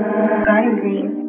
Garden Green.